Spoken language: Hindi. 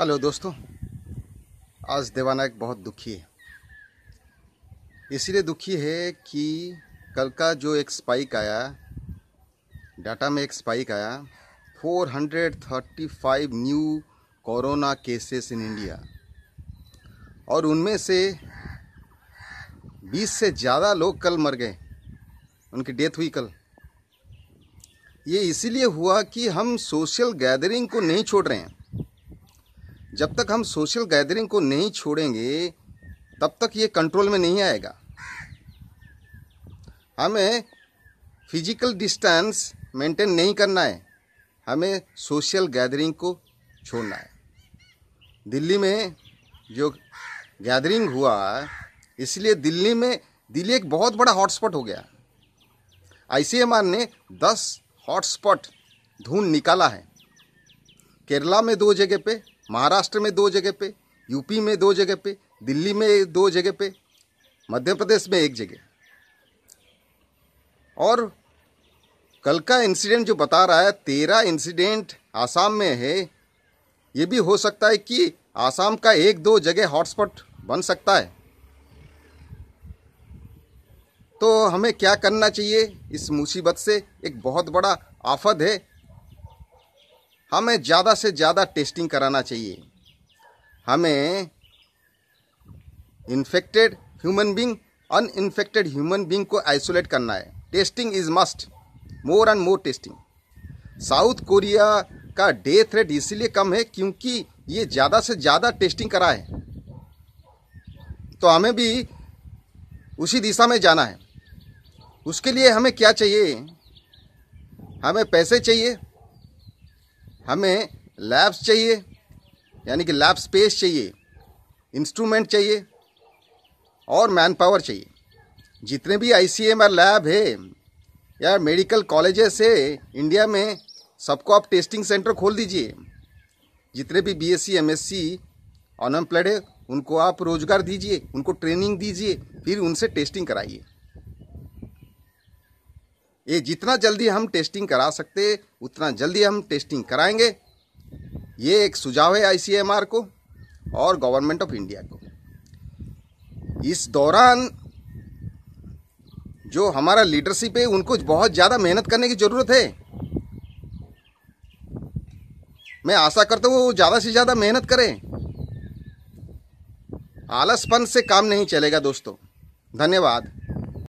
हेलो दोस्तों, आज देवानायक बहुत दुखी है। इसीलिए दुखी है कि कल का जो एक स्पाइक आया डाटा में एक स्पाइक आया 435 new corona cases in India और उनमें से 20 से ज़्यादा लोग कल मर गए, उनकी डेथ हुई कल। ये इसीलिए हुआ कि हम सोशल गैदरिंग को नहीं छोड़ रहे हैं। जब तक हम सोशल गैदरिंग को नहीं छोड़ेंगे, तब तक ये कंट्रोल में नहीं आएगा। हमें फ़िज़िकल डिस्टेंस मेंटेन नहीं करना है। हमें सोशल गैदरिंग को छोड़ना है। दिल्ली में जो गैदरिंग हुआ, इसलिए दिल्ली में, दिल्ली एक बहुत बड़ा हॉटस्पॉट हो गया। आईसीएमआर ने 10 हॉटस्पॉट ढूंढ निकाला है। केरला में दो जगह पे महाराष्ट्र में दो जगह पे, यूपी में दो जगह पे, दिल्ली में दो जगह पे, मध्य प्रदेश में एक जगह। और कल का इंसिडेंट जो बता रहा है, तेरह इंसिडेंट आसाम में है। ये भी हो सकता है कि आसाम का एक दो जगह हॉटस्पॉट बन सकता है। तो हमें क्या करना चाहिए? इस मुसीबत से एक बहुत बड़ा आफत है। हमें ज़्यादा से ज़्यादा टेस्टिंग कराना चाहिए। हमें infected human being uninfected human being को आइसोलेट करना है। Testing is must more and more testing South Korea का डेथ रेट इसीलिए कम है क्योंकि ये ज़्यादा से ज़्यादा टेस्टिंग करा है। तो हमें भी उसी दिशा में जाना है। उसके लिए हमें क्या चाहिए? हमें पैसे चाहिए। हमें लैब्स चाहिए, यानी कि लैब स्पेस चाहिए, इंस्ट्रूमेंट चाहिए और मैन पावर चाहिए। जितने भी आईसीएमआर लैब है या मेडिकल कॉलेजेस है, इंडिया में सबको आप टेस्टिंग सेंटर खोल दीजिए। जितने भी बीएससी, एमएससी, अनएम्प्लॉयड है, उनको आप रोज़गार दीजिए, उनको ट्रेनिंग दीजिए, फिर उनसे टेस्टिंग कराइए। ये जितना जल्दी हम टेस्टिंग करा सकते, उतना जल्दी हम टेस्टिंग कराएँगे। ये एक सुझाव है आईसीएमआर को और गवर्नमेंट ऑफ़ इंडिया को। इस दौरान जो हमारा लीडरशिप है, उनको बहुत ज़्यादा मेहनत करने की ज़रूरत है। मैं आशा करता हूँ वो ज़्यादा से ज़्यादा मेहनत करें। आलसपन से काम नहीं चलेगा दोस्तों। धन्यवाद।